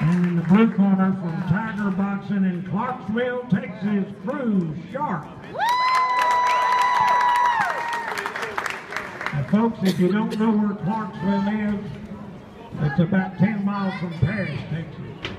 And in the blue corner from Tiger Boxing in Clarksville, Texas, Cruise Sharp. And folks, if you don't know where Clarksville is, it's about 10 miles from Paris, Texas.